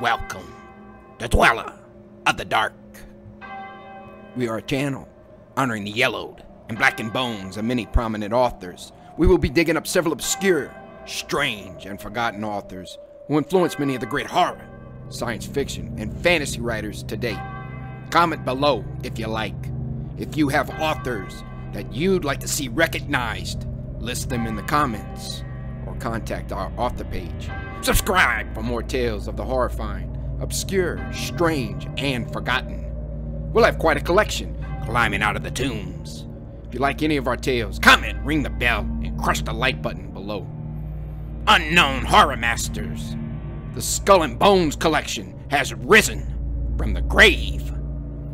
Welcome, the Dweller of the Dark. We are a channel honoring the yellowed and blackened bones of many prominent authors. We will be digging up several obscure, strange, and forgotten authors who influenced many of the great horror, science fiction, and fantasy writers to date. Comment below if you like. If you have authors that you'd like to see recognized, list them in the comments or contact our author page. Subscribe for more tales of the horrifying, obscure, strange, and forgotten. We'll have quite a collection climbing out of the tombs. If you like any of our tales, comment, ring the bell, and crush the like button below. Unknown Horror Masters. The Skull and Bones collection has risen from the grave.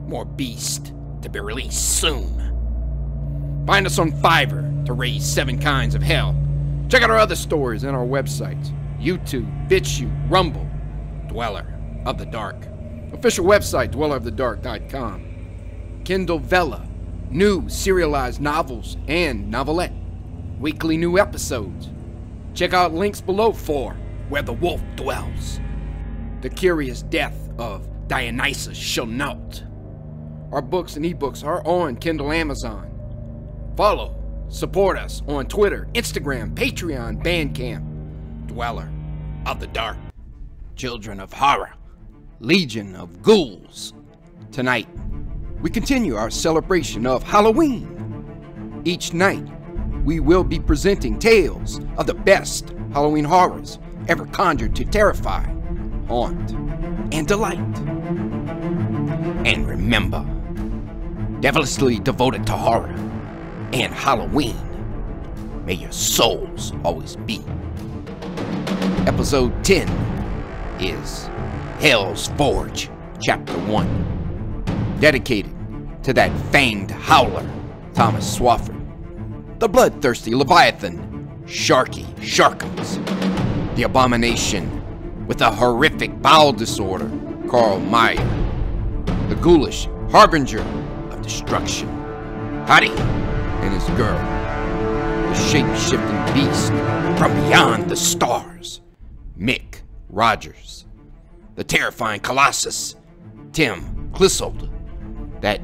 More beast to be released soon. Find us on Fiverr to raise seven kinds of hell. Check out our other stories and our websites YouTube, BitChute, Rumble, Dweller of the Dark. Official website, dwellerofthedark.com. Kindle Vella, new serialized novels and novelette. Weekly new episodes. Check out links below for Where the Wolf Dwells. The Curious Death of Dionysus Chenault. Our books and ebooks are on Kindle Amazon. Follow, support us on Twitter, Instagram, Patreon, Bandcamp. Dweller of the Dark. Children of Horror. Legion of Ghouls. Tonight, we continue our celebration of Halloween. Each night, we will be presenting tales of the best Halloween horrors ever conjured to terrify, haunt, and delight. And remember, devilishly devoted to horror and Halloween, may your souls always be. Episode 10 is Hell's Forge, Chapter 1, dedicated to that famed howler, Thomas Swafford, the bloodthirsty Leviathan, Sharky Sharkums, the abomination with a horrific bowel disorder, Carl Meyer, the ghoulish harbinger of destruction, Hottie and his girl, the shape-shifting beast from beyond the stars, Mick Rogers, the terrifying Colossus, Tim Clissold, that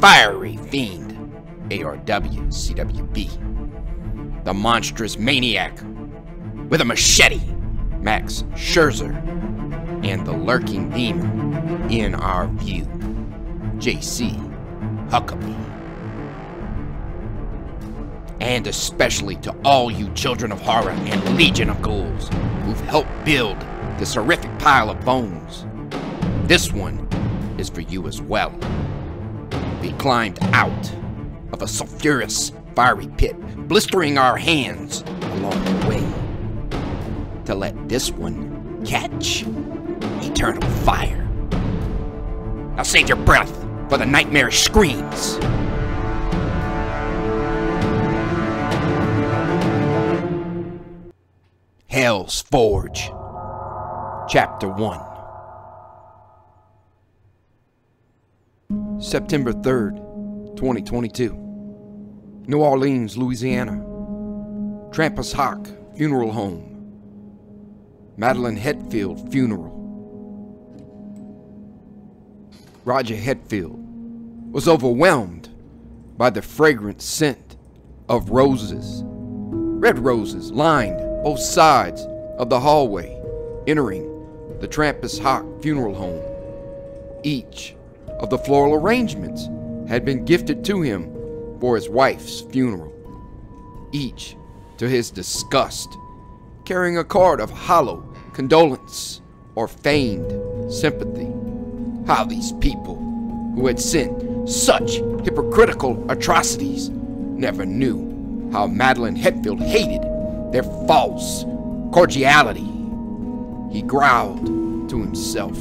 fiery fiend, ARW CWB, the monstrous maniac with a machete, Max Scherzer, and the lurking demon in our view, JC Huckabee. And especially to all you children of horror and legion of ghouls who've helped build this horrific pile of bones. This one is for you as well. We climbed out of a sulfurous, fiery pit, blistering our hands along the way. To let this one catch eternal fire. Now save your breath for the nightmarish screams. Hell's Forge, Chapter 1. September 3rd, 2022. New Orleans, Louisiana. Trampas Hock Funeral Home. Madeline Hetfield Funeral. Roger Hetfield was overwhelmed by the fragrant scent of roses. Red roses lined both sides of the hallway entering the Trampas Hock Funeral Home. Each of the floral arrangements had been gifted to him for his wife's funeral. Each, to his disgust, carrying a card of hollow condolence or feigned sympathy. How these people, who had sent such hypocritical atrocities, never knew how Madeline Hetfield hated their false cordiality. He growled to himself.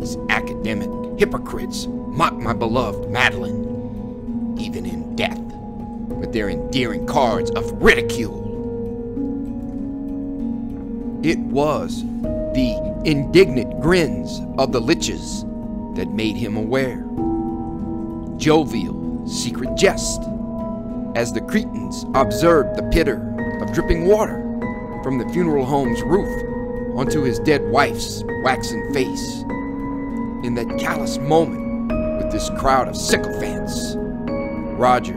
These academic hypocrites mock my beloved Madeline, even in death, with their endearing cards of ridicule. It was the indignant grins of the liches that made him aware. Jovial, secret jest, as the Cretans observed the pitter of dripping water from the funeral home's roof onto his dead wife's waxen face. In that callous moment, with this crowd of sycophants, Roger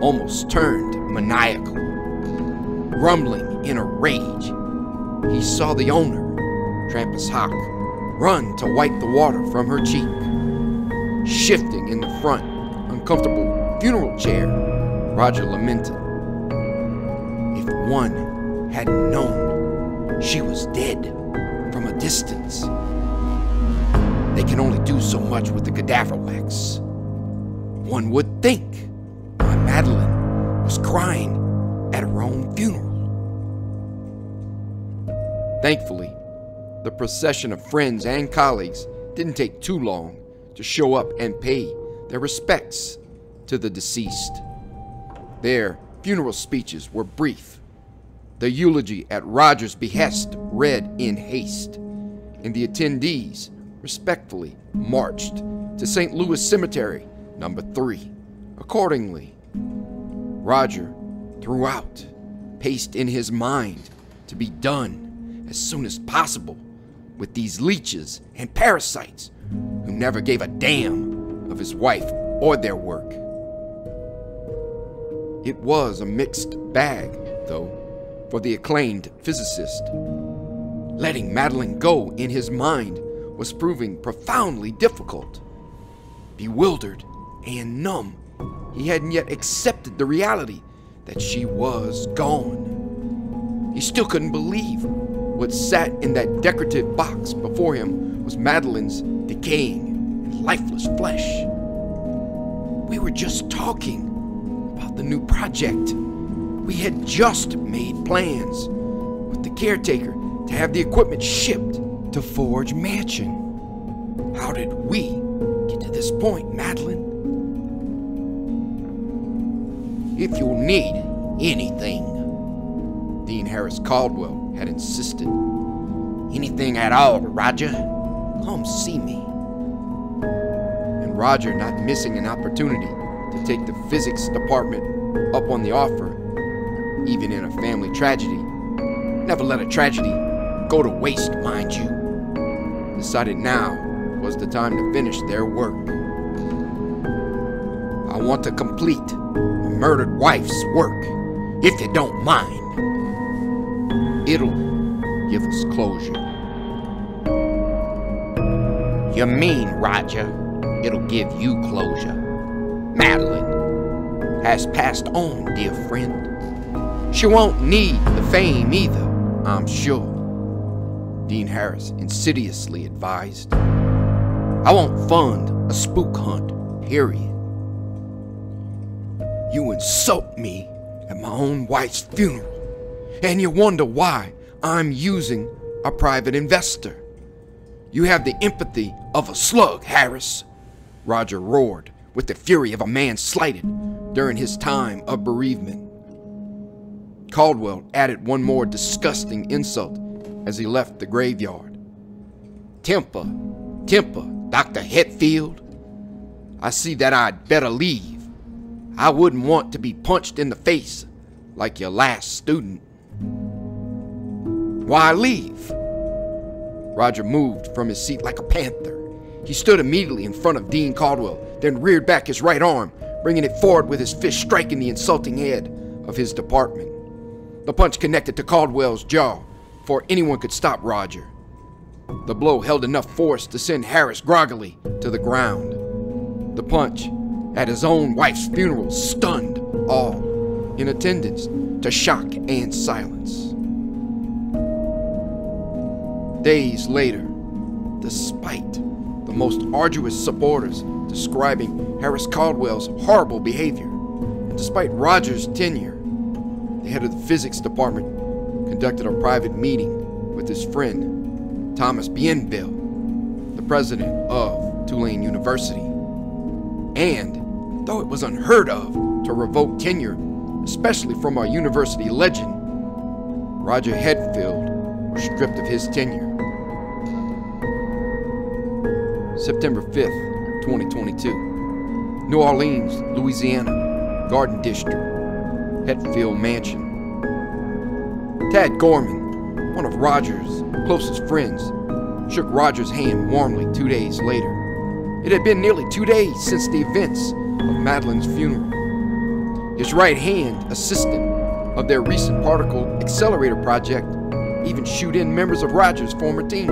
almost turned maniacal. Grumbling in a rage, he saw the owner, Trampas Hawk, run to wipe the water from her cheek. Shifting in the front, uncomfortable funeral chair, Roger lamented. One had known she was dead from a distance, they can only do so much with the cadaver wax. One would think my Madeline was crying at her own funeral. Thankfully, the procession of friends and colleagues didn't take too long to show up and pay their respects to the deceased. Their funeral speeches were brief. The eulogy at Roger's behest read in haste, and the attendees respectfully marched to St. Louis Cemetery, number three. Accordingly, Roger, throughout, paced in his mind to be done as soon as possible with these leeches and parasites who never gave a damn of his wife or their work. It was a mixed bag, though, for the acclaimed physicist. Letting Madeline go in his mind was proving profoundly difficult. Bewildered and numb, he hadn't yet accepted the reality that she was gone. He still couldn't believe what sat in that decorative box before him was Madeline's decaying and lifeless flesh. We were just talking about the new project. We had just made plans with the caretaker to have the equipment shipped to Forge Mansion. How did we get to this point, Madeline? If you'll need anything, Dean Harris Caldwell had insisted. Anything at all, Roger, come see me. And Roger, not missing an opportunity to take the physics department up on the offer, even in a family tragedy, never let a tragedy go to waste, mind you, decided now was the time to finish their work. I want to complete a murdered wife's work, if you don't mind. It'll give us closure. You mean, Roger, it'll give you closure. Madeline has passed on, dear friend. She won't need the fame either, I'm sure. Dean Harris insidiously advised. I won't fund a spook hunt, period. You insult me at my own wife's funeral, and you wonder why I'm using a private investor. You have the empathy of a slug, Harris, Roger roared with the fury of a man slighted during his time of bereavement. Caldwell added one more disgusting insult as he left the graveyard. Temper, temper, Dr. Hetfield. I see that I'd better leave. I wouldn't want to be punched in the face like your last student. Why leave? Roger moved from his seat like a panther. He stood immediately in front of Dean Caldwell, then reared back his right arm, bringing it forward with his fist striking the insulting head of his department. The punch connected to Caldwell's jaw before anyone could stop Roger. The blow held enough force to send Harris groggily to the ground. The punch at his own wife's funeral stunned all in attendance to shock and silence. Days later, despite the most arduous supporters describing Harris Caldwell's horrible behavior, and despite Roger's tenure, the head of the physics department conducted a private meeting with his friend, Thomas Bienville, the president of Tulane University. And though it was unheard of to revoke tenure, especially from our university legend, Roger Hetfield was stripped of his tenure. September 5th, 2022. New Orleans, Louisiana, Garden District, Hetfield Mansion. Tad Gorman, one of Roger's closest friends, shook Roger's hand warmly two days later. It had been nearly two days since the events of Madeline's funeral. His right hand assistant of their recent particle accelerator project even shoot in members of Roger's former team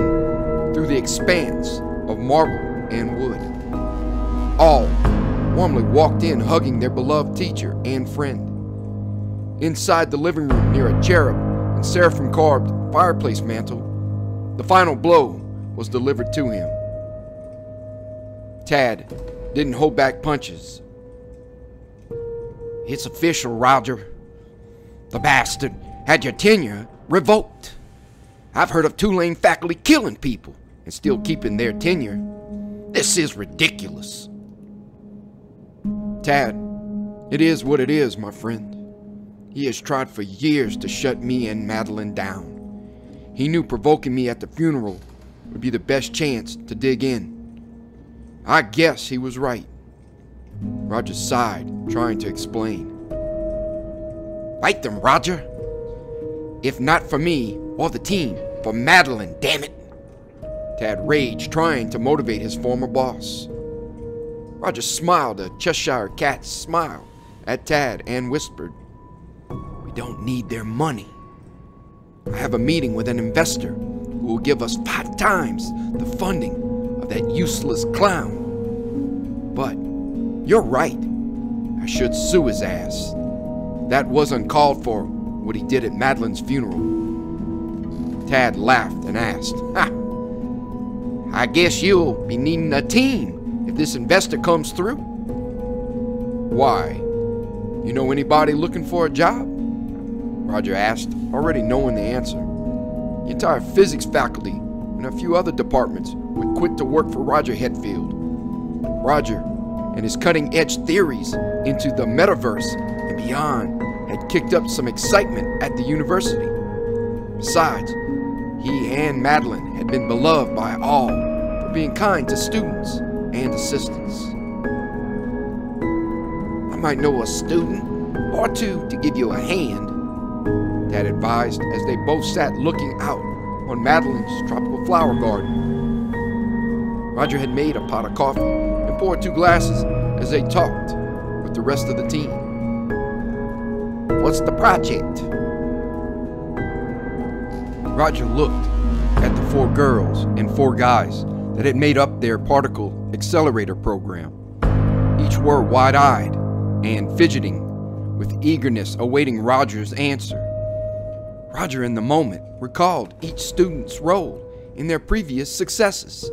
through the expanse of marble and wood. All warmly walked in hugging their beloved teacher and friend. Inside the living room near a cherub and seraphim carved fireplace mantel, the final blow was delivered to him. Tad didn't hold back punches. It's official, Roger. The bastard had your tenure revoked. I've heard of Tulane faculty killing people and still keeping their tenure. This is ridiculous. Tad, it is what it is, my friend. He has tried for years to shut me and Madeline down. He knew provoking me at the funeral would be the best chance to dig in. I guess he was right. Roger sighed, trying to explain. Fight them, Roger. If not for me or the team, for Madeline, damn it. Tad raged, trying to motivate his former boss. Roger smiled a Cheshire cat smile at Tad and whispered, don't need their money. I have a meeting with an investor who will give us five times the funding of that useless clown. But you're right. I should sue his ass. That was uncalled for, what he did at Madeline's funeral. Tad laughed and asked, Ha! I guess you'll be needing a team if this investor comes through. Why? You know anybody looking for a job? Roger asked, already knowing the answer. The entire physics faculty and a few other departments would quit to work for Roger Hetfield. Roger and his cutting edge theories into the metaverse and beyond had kicked up some excitement at the university. Besides, he and Madeline had been beloved by all for being kind to students and assistants. I might know a student or two to give you a hand, Tad advised as they both sat looking out on Madeline's tropical flower garden. Roger had made a pot of coffee and poured two glasses as they talked with the rest of the team. What's the project? Roger looked at the four girls and four guys that had made up their particle accelerator program. Each were wide eyed and fidgeting with eagerness awaiting Roger's answer. Roger, in the moment, recalled each student's role in their previous successes.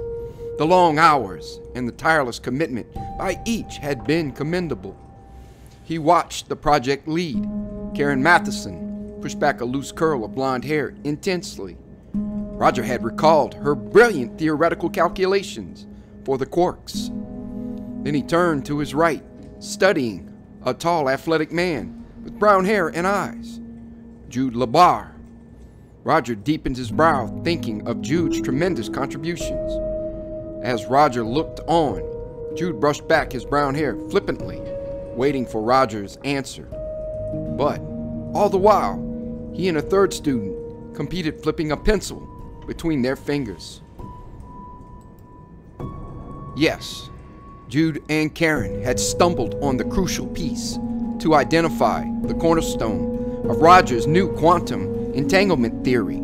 The long hours and the tireless commitment by each had been commendable. He watched the project lead, Karen Matheson, push back a loose curl of blonde hair intensely. Roger had recalled her brilliant theoretical calculations for the quarks. Then he turned to his right, studying a tall, athletic man with brown hair and eyes, Jude Labar. Roger deepened his brow, thinking of Jude's tremendous contributions. As Roger looked on, Jude brushed back his brown hair flippantly, waiting for Roger's answer. But all the while, he and a third student competed flipping a pencil between their fingers. Yes, Jude and Karen had stumbled on the crucial piece to identify the cornerstone of Roger's new quantum entanglement theory.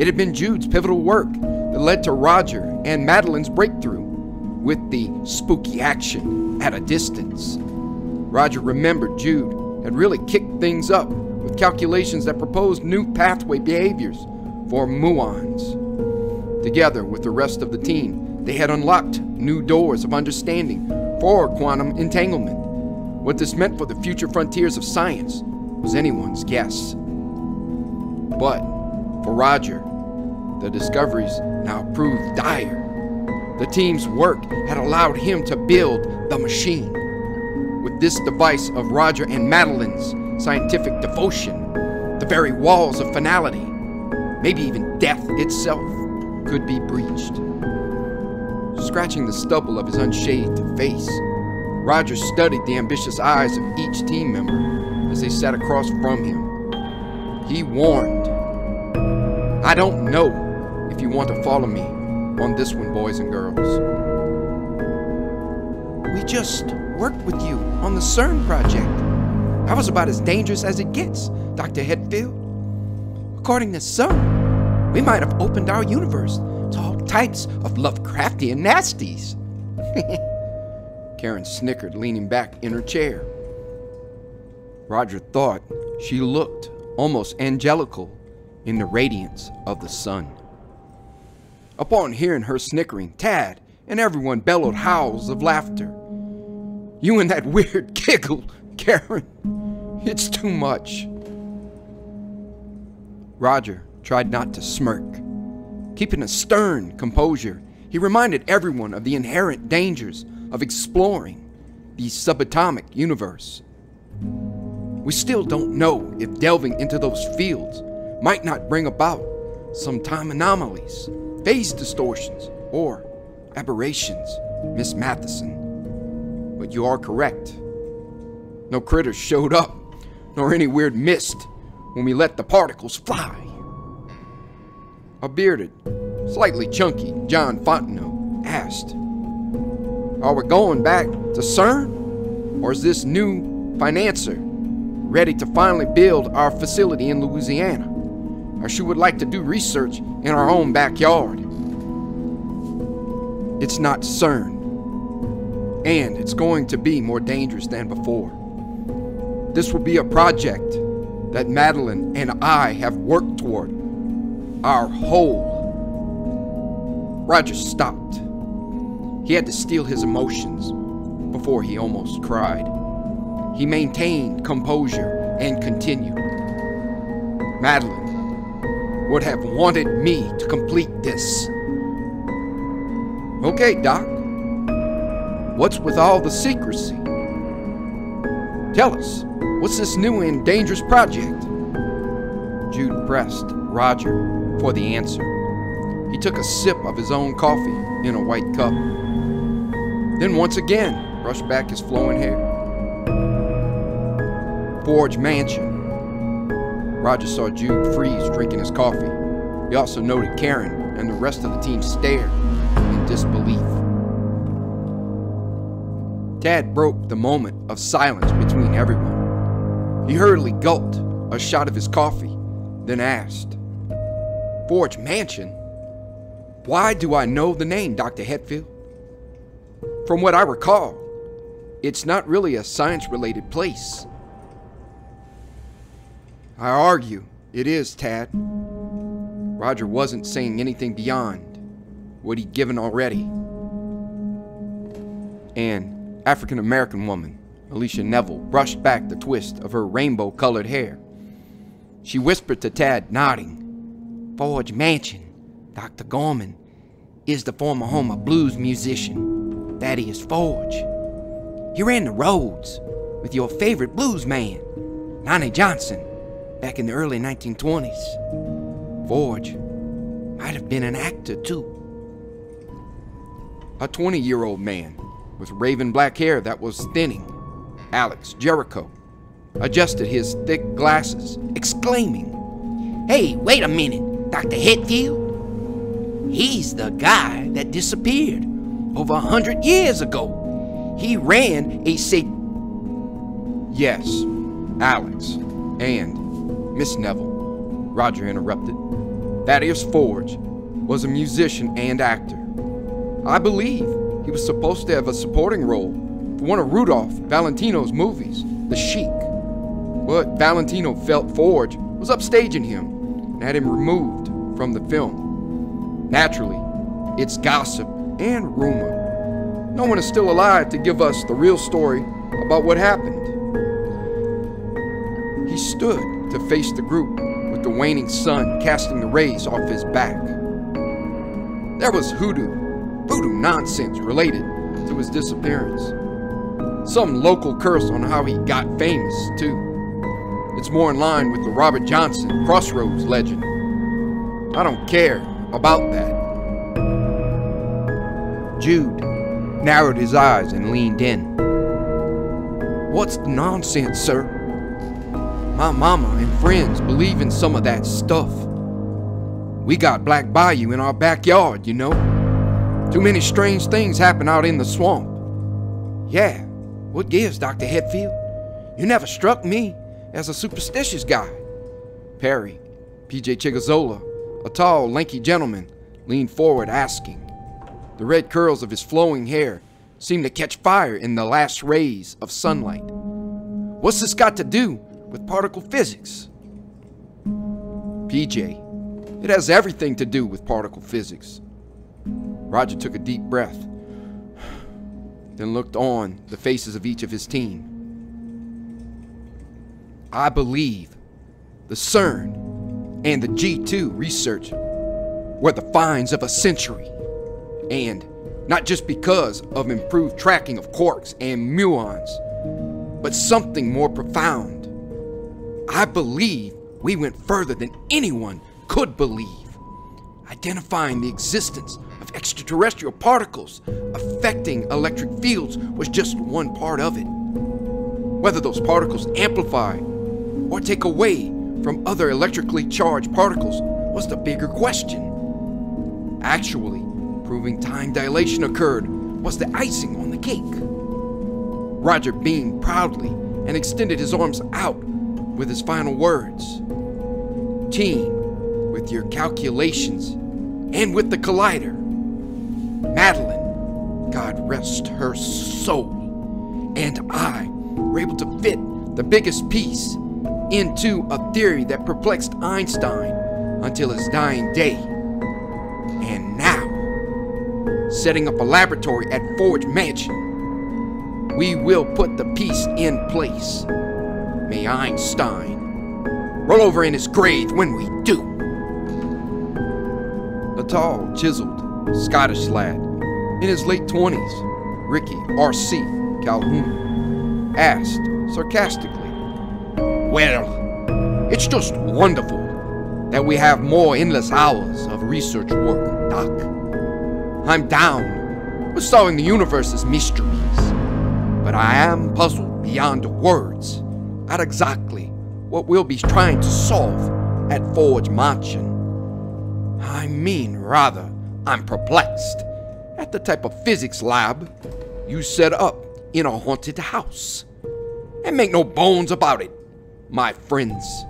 It had been Jude's pivotal work that led to Roger and Madeline's breakthrough with the spooky action at a distance. Roger remembered Jude had really kicked things up with calculations that proposed new pathway behaviors for muons. Together with the rest of the team, they had unlocked new doors of understanding for quantum entanglement. What this meant for the future frontiers of science was anyone's guess. But for Roger, the discoveries now proved dire. The team's work had allowed him to build the machine. With this device of Roger and Madeline's scientific devotion, the very walls of finality, maybe even death itself, could be breached. Scratching the stubble of his unshaved face, Roger studied the ambitious eyes of each team member as they sat across from him. He warned, I don't know if you want to follow me on this one, boys and girls. We just worked with you on the CERN project. That was about as dangerous as it gets, Dr. Hetfield. According to some, we might have opened our universe to all types of Lovecraftian nasties. Karen snickered, leaning back in her chair. Roger thought she looked almost angelical in the radiance of the sun. Upon hearing her snickering, Tad and everyone bellowed howls of laughter. You and that weird giggle, Karen. It's too much. Roger tried not to smirk. Keeping a stern composure, he reminded everyone of the inherent dangers of exploring the subatomic universe. We still don't know if delving into those fields might not bring about some time anomalies, phase distortions, or aberrations, Miss Matheson. But you are correct. No critters showed up, nor any weird mist when we let the particles fly. A bearded, slightly chunky John Fontenot asked, Are we going back to CERN? Or is this new financier ready to finally build our facility in Louisiana? Or she would like to do research in our own backyard? It's not CERN. And it's going to be more dangerous than before. This will be a project that Madeline and I have worked toward our whole. Roger stopped. He had to steel his emotions before he almost cried. He maintained composure and continued. Madeline would have wanted me to complete this. Okay, Doc. What's with all the secrecy? Tell us, what's this new and dangerous project? Jude pressed Roger for the answer. He took a sip of his own coffee in a white cup. Then once again brushed back his flowing hair. Forge Mansion. Roger saw Jude freeze drinking his coffee. He also noted Karen and the rest of the team stare in disbelief. Tad broke the moment of silence between everyone. He hurriedly gulped a shot of his coffee, then asked, Forge Mansion? Why do I know the name, Dr. Hetfield? From what I recall, it's not really a science related place. I argue it is, Tad. Roger wasn't saying anything beyond what he'd given already. An African American woman, Alicia Neville, brushed back the twist of her rainbow colored hair. She whispered to Tad, nodding, Forge Mansion, Dr. Gorman, is the former home of blues musician Thaddeus Forge. He ran the roads with your favorite blues man, Lonnie Johnson, back in the early 1920s. Forge might have been an actor, too. A 20 year old man with raven black hair that was thinning, Alex Jericho, adjusted his thick glasses, exclaiming, Hey, wait a minute, Dr. Hetfield. He's the guy that disappeared over a hundred years ago. He ran a say. Yes, Alex, and Miss Neville, Roger interrupted. Thaddeus Forge was a musician and actor. I believe he was supposed to have a supporting role for one of Rudolph Valentino's movies, The Sheik. But Valentino felt Forge was upstaging him and had him removed from the film. Naturally, it's gossip and rumor. No one is still alive to give us the real story about what happened. He stood to face the group with the waning sun casting the rays off his back. There was hoodoo, voodoo nonsense related to his disappearance. Some local curse on how he got famous, too. It's more in line with the Robert Johnson Crossroads legend. I don't care about that. Jude narrowed his eyes and leaned in. What's the nonsense, sir? My mama and friends believe in some of that stuff. We got Black Bayou in our backyard, you know. Too many strange things happen out in the swamp. Yeah, what gives, Dr. Hetfield? You never struck me as a superstitious guy. Perry, PJ Chigazola, a tall, lanky gentleman, leaned forward asking. The red curls of his flowing hair seemed to catch fire in the last rays of sunlight. What's this got to do with particle physics? PJ, it has everything to do with particle physics. Roger took a deep breath, then looked on the faces of each of his team. I believe the CERN and the G2 research were the finds of a century. And not just because of improved tracking of quarks and muons, but something more profound. I believe we went further than anyone could believe, identifying the existence of extraterrestrial particles affecting electric fields was just one part of it. Whether those particles amplify or take away from other electrically charged particles was the bigger question. Actually, proving time dilation occurred was the icing on the cake. Roger beamed proudly and extended his arms out with his final words. Team, with your calculations and with the collider, Madeline, God rest her soul, and I were able to fit the biggest piece into a theory that perplexed Einstein until his dying day. And now, setting up a laboratory at Forge Mansion, we will put the piece in place. May Einstein roll over in his grave when we do. A tall, chiseled Scottish lad in his late 20s, Ricky R.C. Calhoun, asked sarcastically, Well, it's just wonderful that we have more endless hours of research work, Doc. I'm down with solving the universe's mysteries, but I am puzzled beyond words at exactly what we'll be trying to solve at Forge Mansion. I mean, rather, I'm perplexed at the type of physics lab you set up in a haunted house. And make no bones about it, my friends.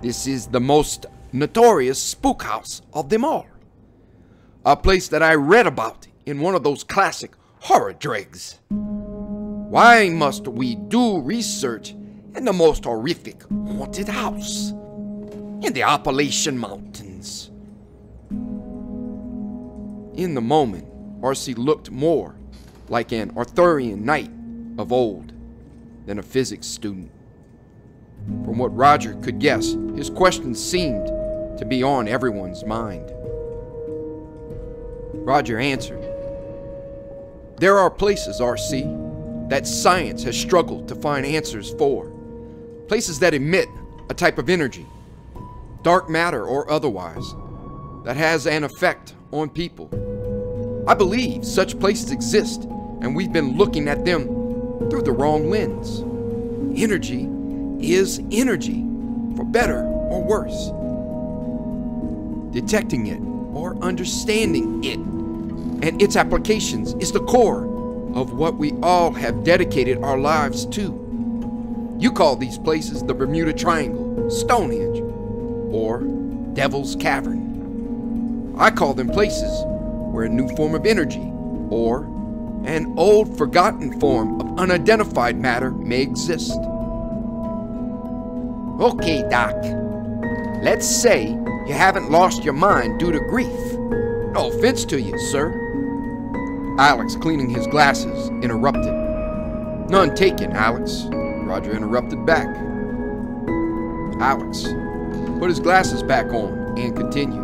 This is the most notorious spook house of them all. A place that I read about in one of those classic horror dregs. Why must we do research in the most horrific haunted house in the Appalachian Mountains? In the moment, R.C. looked more like an Arthurian knight of old than a physics student. From what Roger could guess, his questions seemed to be on everyone's mind. Roger answered, There are places, R.C., that science has struggled to find answers for. Places that emit a type of energy, dark matter or otherwise, that has an effect on people. I believe such places exist, and we've been looking at them through the wrong lens. Energy is energy, for better or worse. Detecting it or understanding it and its applications is the core of what we all have dedicated our lives to. You call these places the Bermuda Triangle, Stonehenge, or Devil's Cavern. I call them places where a new form of energy, or an old forgotten form of unidentified matter may exist. Okay, Doc. Let's say you haven't lost your mind due to grief. No offense to you, sir. Alex, cleaning his glasses, interrupted. None taken, Alex. Roger interrupted back. Alex put his glasses back on and continued.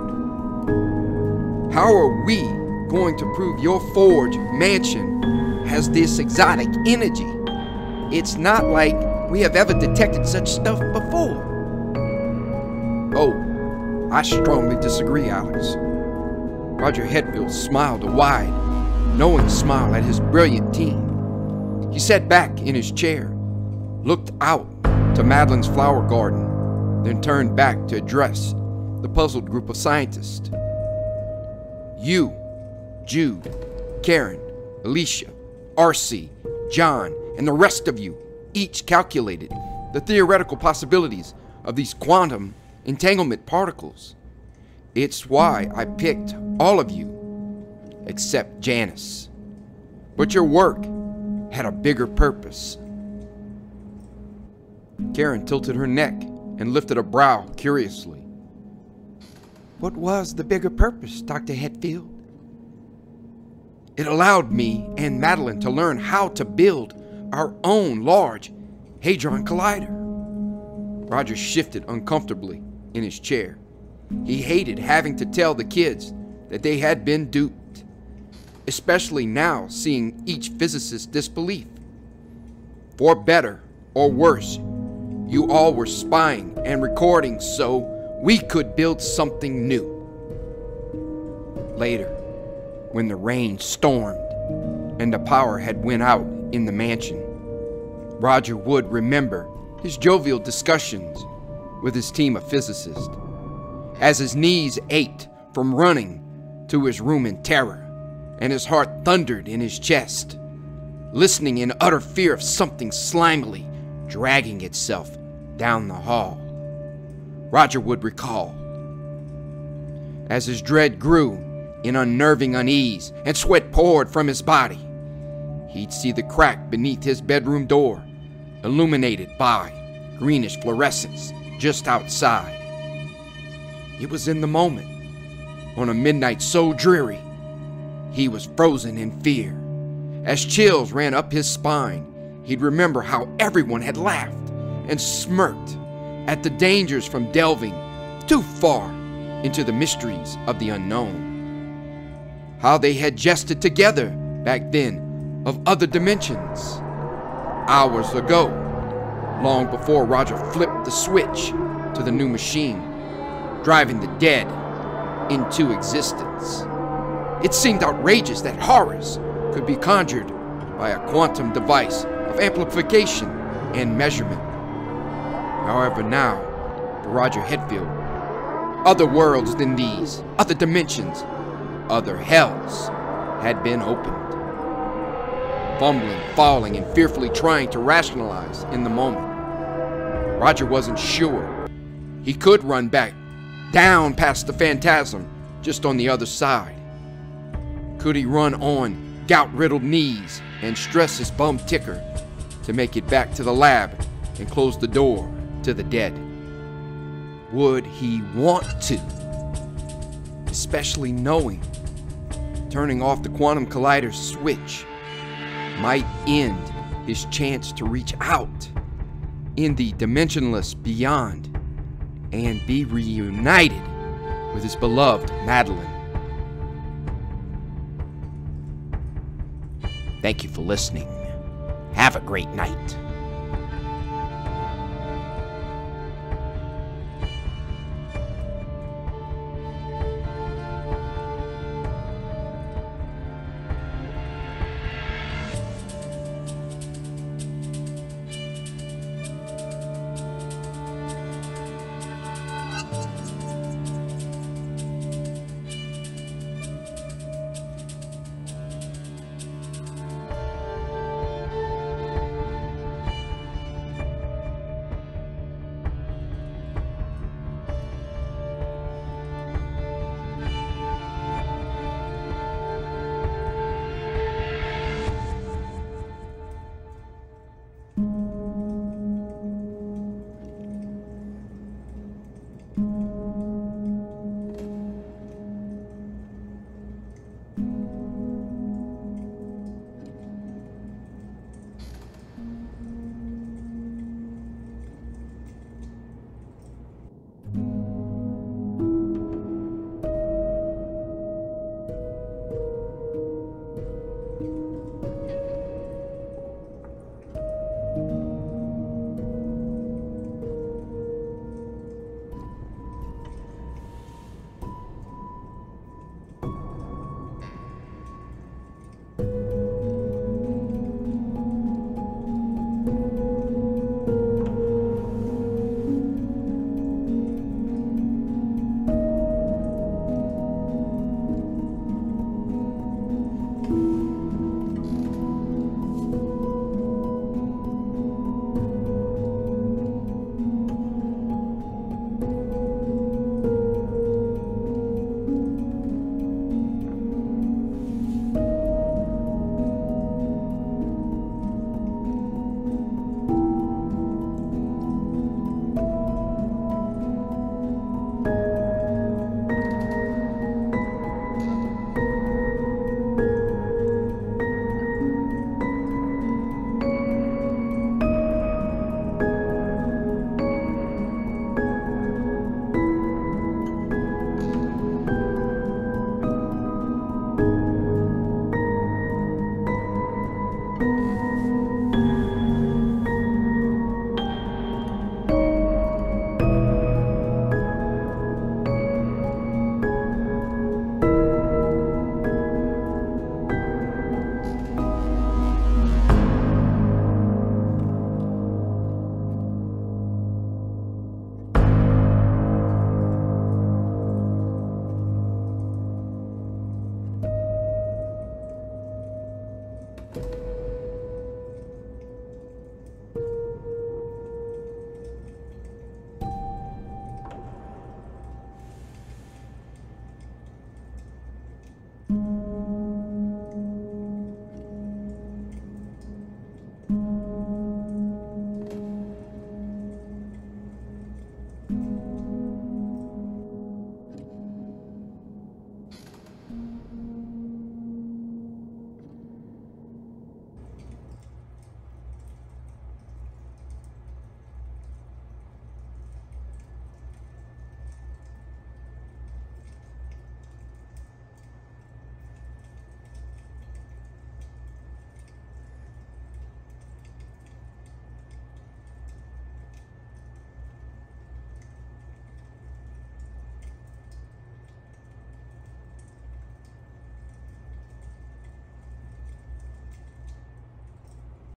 How are we going to prove your forge mansion has this exotic energy? It's not like we have ever detected such stuff before. Oh, I strongly disagree, Alex. Roger Hetfield smiled a wide, knowing smile at his brilliant team. He sat back in his chair, looked out to Madeline's flower garden, then turned back to address the puzzled group of scientists. You, Jude, Karen, Alicia, RC, John, and the rest of you each calculated the theoretical possibilities of these quantum entanglement particles. It's why I picked all of you, except Janice. But your work had a bigger purpose. Karen tilted her neck and lifted a brow curiously. What was the bigger purpose, Dr. Hetfield? It allowed me and Madeline to learn how to build our own large Hadron Collider. Roger shifted uncomfortably in his chair. He hated having to tell the kids that they had been duped, especially now seeing each physicist's disbelief. For better or worse, you all were spying and recording so we could build something new. Later, when the rain stormed and the power had went out in the mansion, Roger would remember his jovial discussions with his team of physicists as his knees ached from running to his room in terror and his heart thundered in his chest, listening in utter fear of something slimily dragging itself down the hall. Roger would recall. As his dread grew in unnerving unease and sweat poured from his body, he'd see the crack beneath his bedroom door, illuminated by greenish fluorescence just outside. It was in the moment, on a midnight so dreary, he was frozen in fear. As chills ran up his spine, he'd remember how everyone had laughed and smirked at the dangers from delving too far into the mysteries of the unknown. How they had jested together back then of other dimensions. Hours ago, long before Roger flipped the switch to the new machine, driving the dead into existence. It seemed outrageous that horrors could be conjured by a quantum device amplification and measurement. However, now, for Roger Hetfield, other worlds than these, other dimensions, other hells had been opened. Fumbling, falling, and fearfully trying to rationalize in the moment. Roger wasn't sure. He could run back, down past the phantasm, just on the other side. Could he run on gout riddled knees and stress his bum ticker to make it back to the lab and close the door to the dead. Would he want to? Especially knowing turning off the quantum collider switch might end his chance to reach out in the dimensionless beyond and be reunited with his beloved Madeline. Thank you for listening. Have a great night.